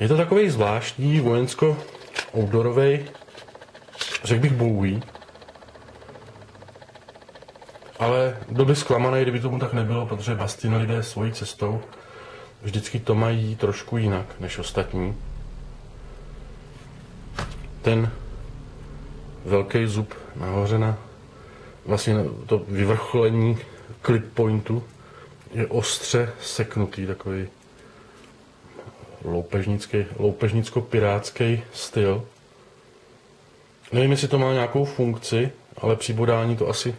Je to takový zvláštní vojensko-outdoorový, řekl bych Bowie, ale byl bych zklamaný, kdyby tomu tak nebylo, protože Bastiny lidé svojí cestou vždycky to mají trošku jinak než ostatní. Ten velký zub nahoře na vlastně to vyvrcholení clip pointu je ostře seknutý, takový loupežnický, loupežnicko-pirátský styl. Nevím, jestli to má nějakou funkci, ale při bodání to asi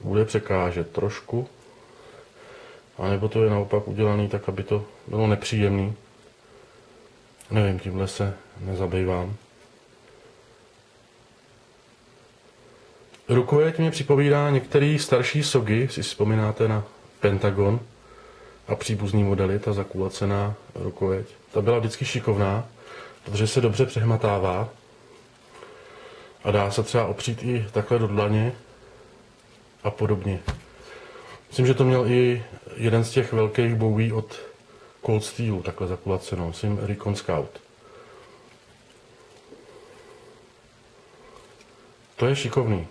bude překážet trošku. A nebo to je naopak udělané tak, aby to bylo nepříjemný. Nevím, tímhle se nezabývám. Rukojeť mě připovídá některý starší sogy, si vzpomínáte na Pentagon a příbuzný modely, ta zakulacená rukojeť. Ta byla vždycky šikovná, protože se dobře přehmatává a dá se třeba opřít i takhle do dlaně a podobně. Myslím, že to měl i jeden z těch velkých Bowie od Cold Steelu, takhle zakulacenou, myslím Recon Scout. To je šikovný.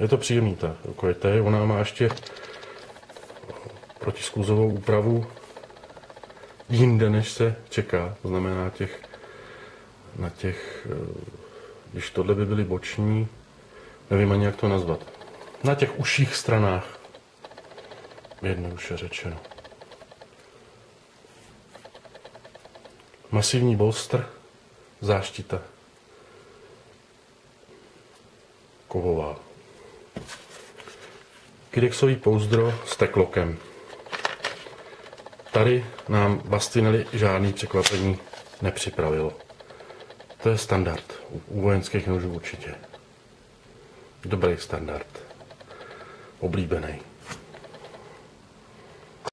Je to příjemný ta rukojeť. Ona má ještě protiskluzovou úpravu jinde, než se čeká. To znamená těch, na těch, eh, když tohle by byly boční, nevím ani jak to nazvat, na těch užších stranách, jednoduše řečeno. Masivní bolstr, záštita, kovová. Kydexový pouzdro s teklokem. Tady nám Bastinelli žádný překvapení nepřipravilo. To je standard. U vojenských nožů určitě. Dobrý standard. Oblíbený.